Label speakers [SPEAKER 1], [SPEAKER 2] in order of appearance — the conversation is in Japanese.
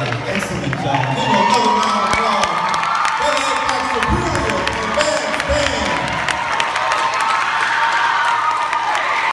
[SPEAKER 1] Excellent job.